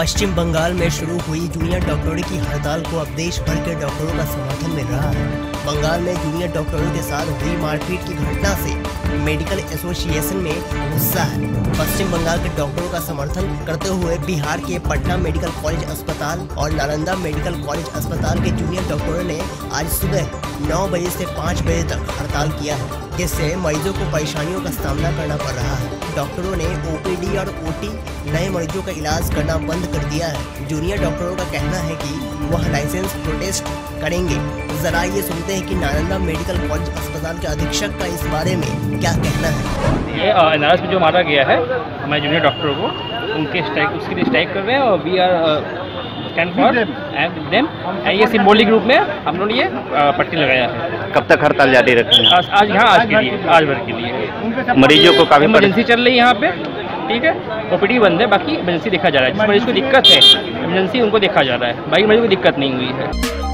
पश्चिम बंगाल में शुरू हुई जूनियर डॉक्टरों की हड़ताल को अब देश भर के डॉक्टरों का समर्थन मिल रहा है। बंगाल में जूनियर डॉक्टरों के साथ हुई मारपीट की घटना से मेडिकल एसोसिएशन में गुस्सा है। पश्चिम बंगाल के डॉक्टरों का समर्थन करते हुए बिहार के पटना मेडिकल कॉलेज अस्पताल और नालंदा मेडिकल कॉलेज अस्पताल के जूनियर डॉक्टरों ने आज सुबह नौ बजे से पाँच बजे तक हड़ताल किया है, जिससे मरीजों को परेशानियों का सामना करना पड़ रहा है। डॉक्टरों ने ओपीडी और ओटी नए मरीजों का इलाज करना बंद कर दिया है। जूनियर डॉक्टरों का कहना है कि वह लाइसेंस प्रोटेस्ट करेंगे। जरा ये सुनते हैं कि नालंदा मेडिकल कॉलेज अस्पताल के अधीक्षक का इस बारे में क्या कहना है। ये में जो मारा गया है, हमारे जूनियर डॉक्टरों को, उनके स्ट्राइक उसके लिए स्ट्राइक कर रहे हैं और वी आर एंड देम ये सिम्बोलिक रूप में हम लोग ने ये पट्टी लगाया है। कब तक हड़ताल जारी रखी है? आज यहाँ आज के लिए आज भर के लिए। मरीजों को काफ़ी इमरजेंसी चल रही है यहाँ पे ठीक है? ओपीडी बंद है बाकी इमरजेंसी देखा जा रहा है। जिस मरीज़ को दिक्कत है इमरजेंसी उनको देखा जा रहा है। बाकी मरीज़ को दिक्कत नहीं हुई है।